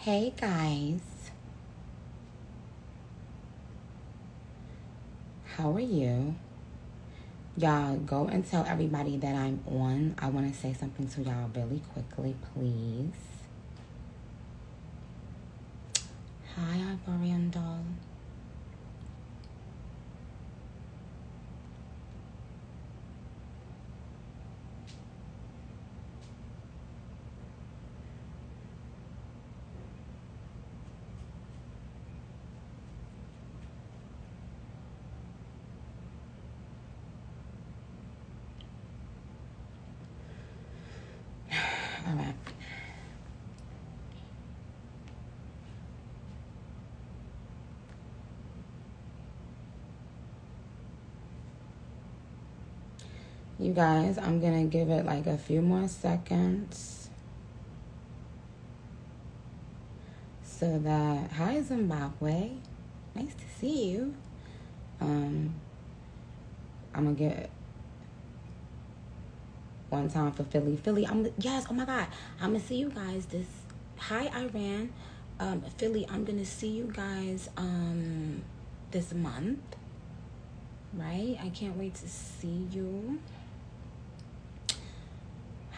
Hey guys. How are you? Y'all go and tell everybody that I'm on. I want to say something to y'all really quickly, please. Hi, Ivorian doll. All right. You guys, I'm going to give it like a few more seconds. So that, hi Zimbabwe. Nice to see you. Um, I'm going to get one time for Philly. Philly, I'm yes, oh my god. I'm gonna see you guys this hi Iran. Um Philly, I'm gonna see you guys um this month. Right? I can't wait to see you.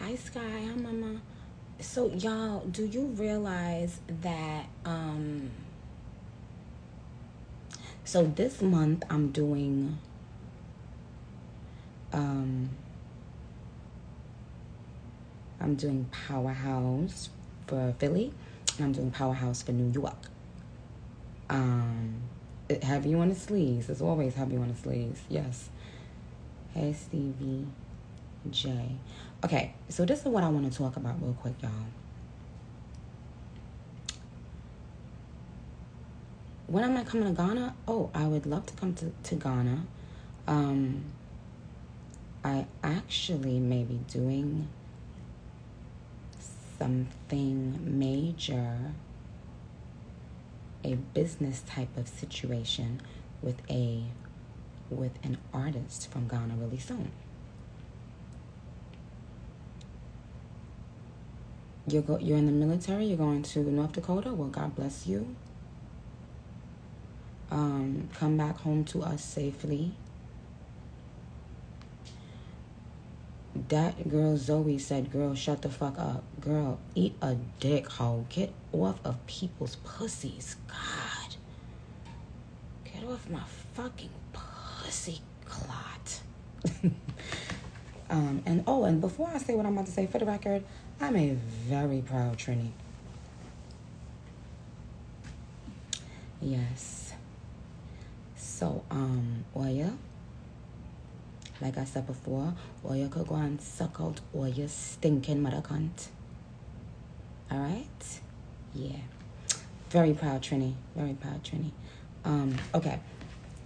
Hi Sky, hi Mama. So y'all, do you realize that um so this month I'm doing um I'm doing Powerhouse for Philly, and I'm doing Powerhouse for New York. Um, have you on the sleeves. As always, have you on the sleeves. Yes. Hey, Stevie J. Okay, so this is what I want to talk about real quick, y'all. When am I coming to Ghana? Oh, I would love to come to, to Ghana. Um, I actually may be doing something major, a business type of situation with a with an artist from Ghana really soon. You're go, you're in the military. You're going to North Dakota. Well, God bless you. Um, come back home to us safely. That girl Zoe said, Girl, shut the fuck up. Girl, eat a dick, hoe. Get off of people's pussies. God. Get off my fucking pussy clot. um, and oh, and before I say what I'm about to say, for the record, I'm a very proud Trini. Yes. So, um, Oya like I said before, or you could go and suck out all your stinking mother cunt. Alright? Yeah. Very proud, Trini. Very proud, Trini. Um, okay.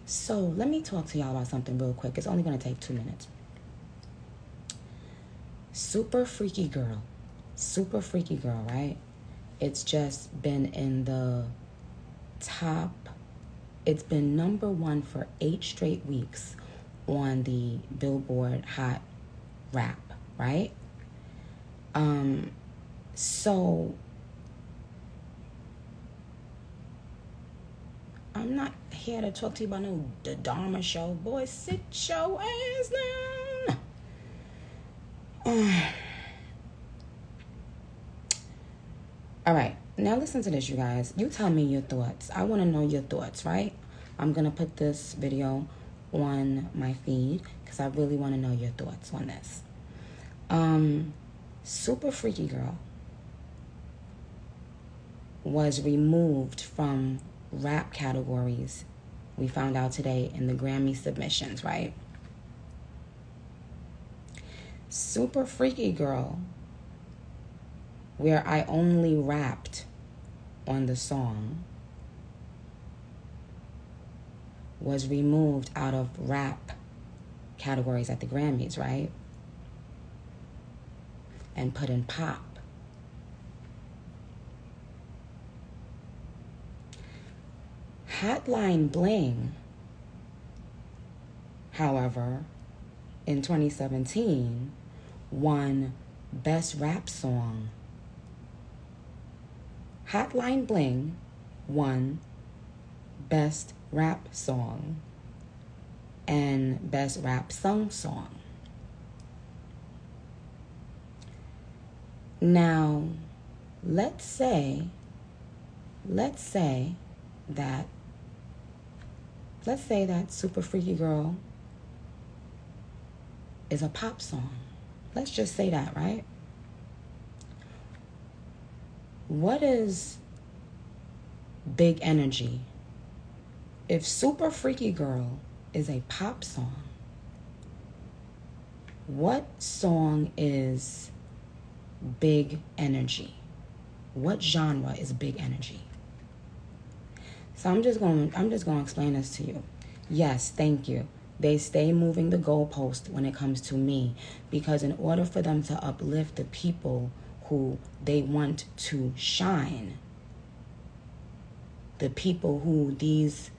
So let me talk to y'all about something real quick. It's only gonna take two minutes. Super freaky girl. Super freaky girl, right? It's just been in the top it's been number one for eight straight weeks on the Billboard Hot Rap, right? Um, so I'm not here to talk to you about no the Dahmer show. Boy, sit your ass down. All right, now listen to this, you guys. You tell me your thoughts. I want to know your thoughts, right? I'm gonna put this video on my feed because I really want to know your thoughts on this. Um, Super Freaky Girl was removed from rap categories. We found out today in the Grammy submissions, right? Super Freaky Girl, where I only rapped on the song was removed out of rap categories at the Grammys, right? And put in pop. Hotline Bling, however, in 2017 won Best Rap Song. Hotline Bling won Best Rap Song and Best Rap Sung Song. Now, let's say, let's say that, let's say that Super Freaky Girl is a pop song. Let's just say that, right? What is big energy? If Super Freaky Girl is a pop song, what song is big energy? What genre is big energy? So I'm just going I'm just going to explain this to you. Yes, thank you. They stay moving the goalpost when it comes to me because in order for them to uplift the people who they want to shine, the people who these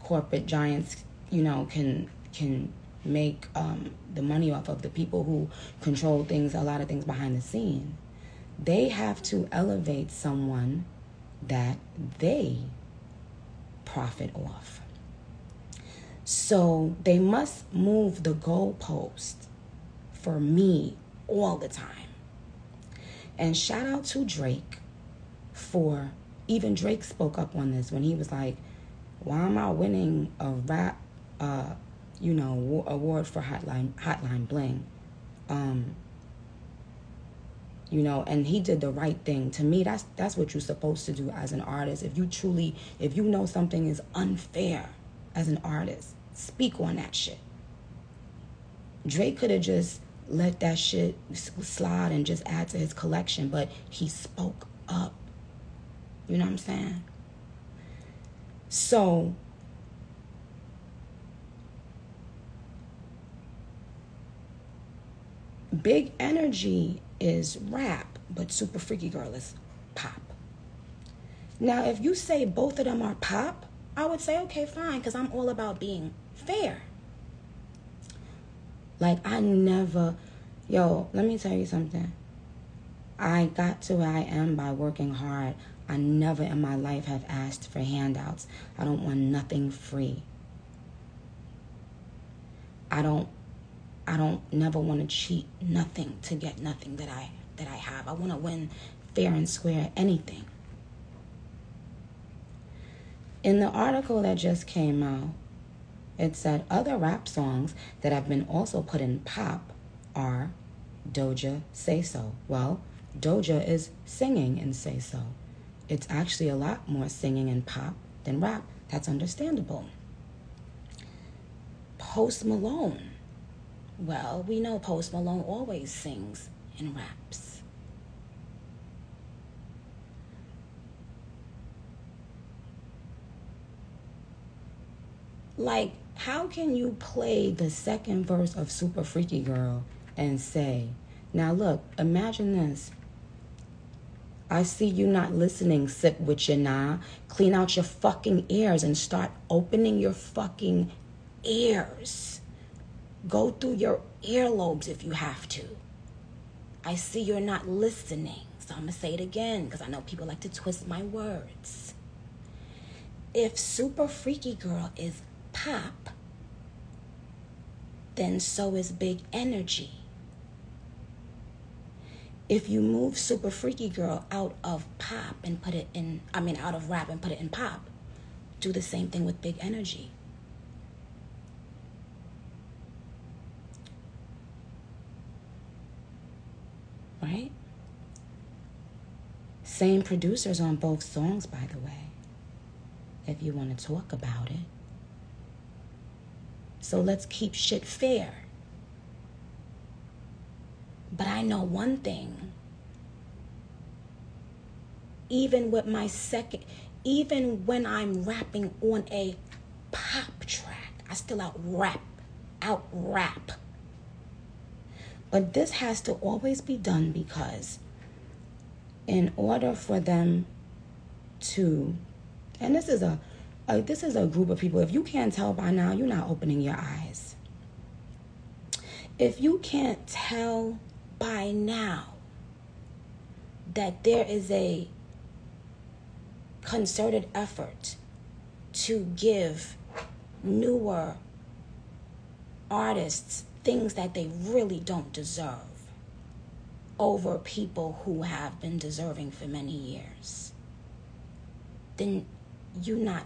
corporate giants, you know, can can make um, the money off of the people who control things, a lot of things behind the scene. They have to elevate someone that they profit off. So they must move the goalpost for me all the time. And shout out to Drake for even Drake spoke up on this when he was like, "Why am I winning a rap, uh, you know, award for Hotline Hotline Bling?" Um, you know and he did the right thing to me that's that's what you're supposed to do as an artist if you truly if you know something is unfair as an artist speak on that shit drake could have just let that shit slide and just add to his collection but he spoke up you know what i'm saying so big energy is rap, but Super Freaky Girl is pop. Now, if you say both of them are pop, I would say, okay, fine, because I'm all about being fair. Like, I never, yo, let me tell you something. I got to where I am by working hard. I never in my life have asked for handouts. I don't want nothing free. I don't I don't never want to cheat nothing to get nothing that I that I have. I want to win fair and square anything. In the article that just came out, it said other rap songs that have been also put in pop are Doja Say So. Well, Doja is singing in Say So. It's actually a lot more singing in pop than rap. That's understandable. Post Malone well, we know Post Malone always sings and raps. Like, how can you play the second verse of Super Freaky Girl and say, now look, imagine this. I see you not listening, sip with your nah. Clean out your fucking ears and start opening your fucking ears. Go through your earlobes if you have to. I see you're not listening. So I'm to say it again because I know people like to twist my words. If Super Freaky Girl is pop, then so is Big Energy. If you move Super Freaky Girl out of pop and put it in, I mean, out of rap and put it in pop, do the same thing with Big Energy. right? Same producers on both songs, by the way, if you want to talk about it. So let's keep shit fair. But I know one thing. Even with my second, even when I'm rapping on a pop track, I still out rap, out rap but this has to always be done because, in order for them to, and this is a, this is a group of people. If you can't tell by now, you're not opening your eyes. If you can't tell by now, that there is a concerted effort to give newer artists things that they really don't deserve over people who have been deserving for many years, then you're not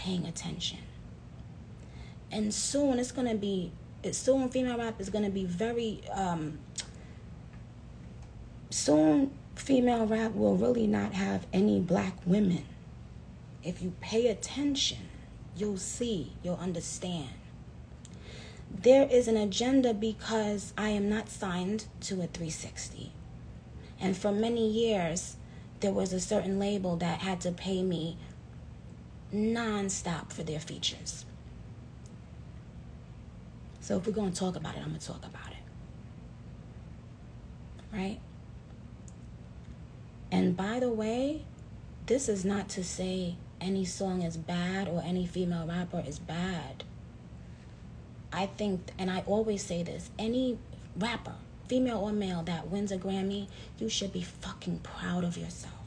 paying attention. And soon it's going to be, soon female rap is going to be very, um, soon female rap will really not have any black women. If you pay attention, you'll see, you'll understand. There is an agenda because I am not signed to a 360. And for many years, there was a certain label that had to pay me nonstop for their features. So if we're going to talk about it, I'm going to talk about it. Right? And by the way, this is not to say any song is bad or any female rapper is bad. I think, and I always say this any rapper, female or male, that wins a Grammy, you should be fucking proud of yourself.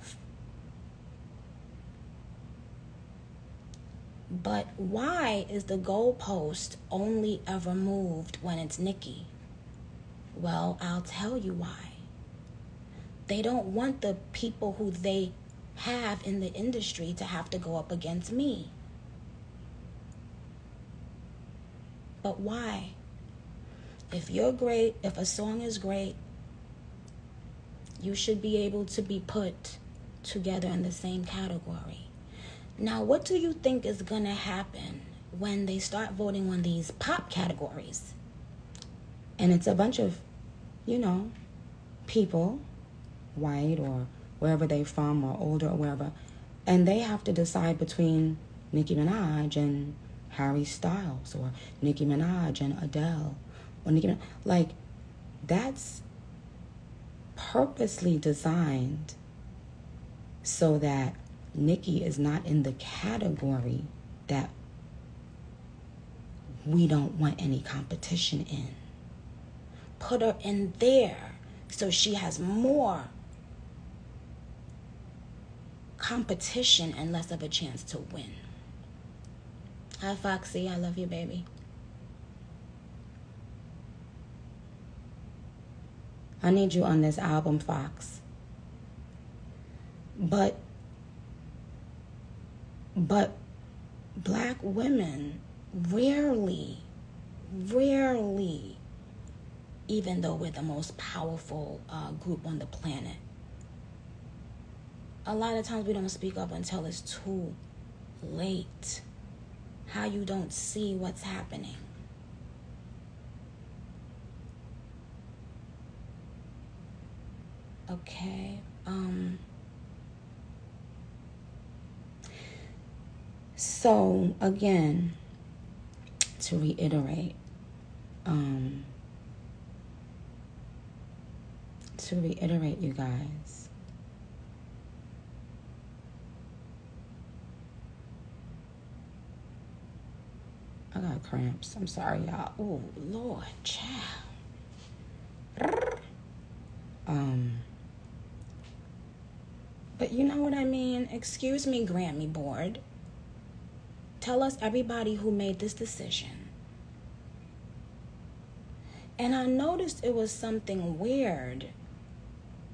But why is the goalpost only ever moved when it's Nicki? Well, I'll tell you why. They don't want the people who they have in the industry to have to go up against me. But why? If you're great, if a song is great, you should be able to be put together in the same category. Now, what do you think is going to happen when they start voting on these pop categories? And it's a bunch of, you know, people, white or wherever they're from or older or wherever, and they have to decide between Nicki Minaj and Harry Styles or Nicki Minaj and Adele or Nicki Minaj. Like, that's purposely designed so that Nicki is not in the category that we don't want any competition in. Put her in there so she has more competition and less of a chance to win. Hi, Foxy. I love you, baby. I need you on this album, Fox. But, but black women rarely, rarely, even though we're the most powerful uh, group on the planet, a lot of times we don't speak up until it's too late how you don't see what's happening. Okay. Um so again to reiterate um to reiterate you guys I got cramps. I'm sorry, y'all. Oh, Lord, child. Um, but you know what I mean? Excuse me, Grammy board. Tell us everybody who made this decision. And I noticed it was something weird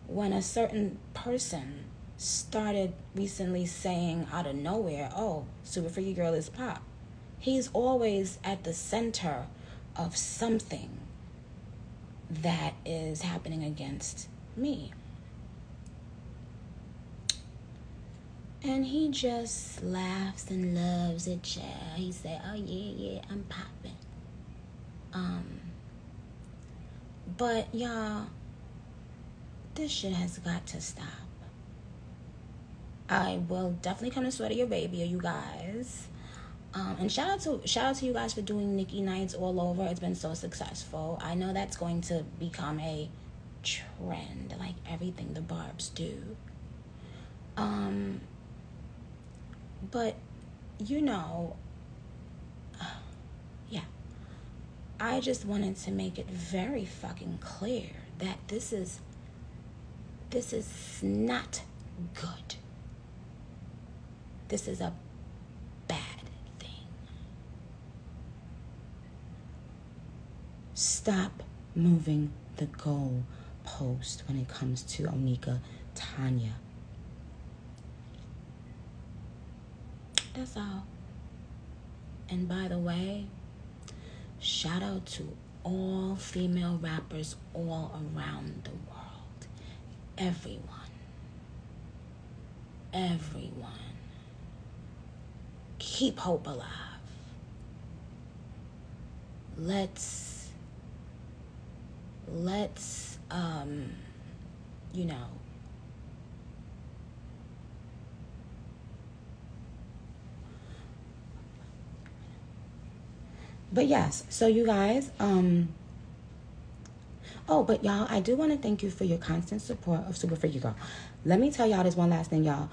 when a certain person started recently saying out of nowhere, oh, Super Freaky Girl is pop. He's always at the center of something that is happening against me. And he just laughs and loves it, child. He said, Oh, yeah, yeah, I'm popping. Um, but y'all, this shit has got to stop. I will definitely come to sweater your baby, or you guys. Um, and shout out to shout out to you guys for doing Nicki nights all over. It's been so successful. I know that's going to become a trend, like everything the Barbs do. Um, but you know, yeah, I just wanted to make it very fucking clear that this is This is not good. This is a bad thing. Stop moving the goal post when it comes to Onika Tanya. That's all. And by the way, shout out to all female rappers all around the world. Everyone. Everyone. Keep hope alive. Let's let's um you know but yes so you guys um oh but y'all i do want to thank you for your constant support of super freaky girl. Let me tell y'all this one last thing y'all.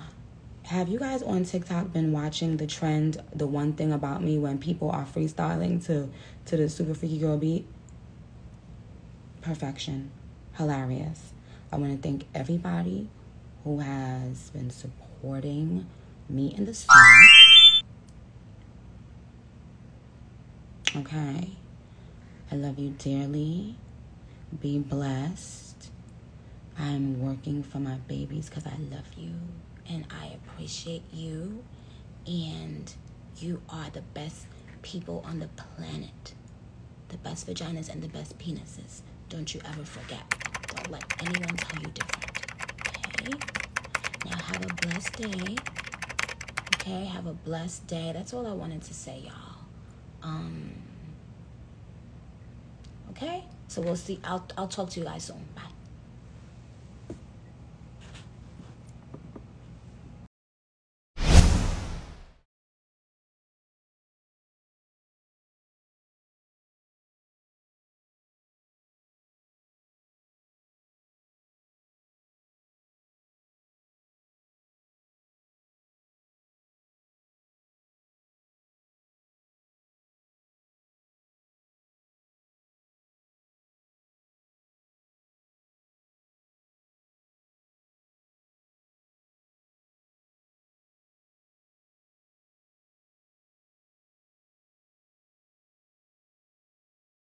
Have you guys on tiktok been watching the trend the one thing about me when people are freestyling to to the super freaky girl beat? Perfection. Hilarious. I want to thank everybody who has been supporting me in the song Okay. I love you dearly. Be blessed. I'm working for my babies because I love you and I appreciate you. And you are the best people on the planet. The best vaginas and the best penises. Don't you ever forget. Don't let anyone tell you different. Okay? Now have a blessed day. Okay? Have a blessed day. That's all I wanted to say, y'all. Um, okay? So we'll see. I'll, I'll talk to you guys soon. Bye.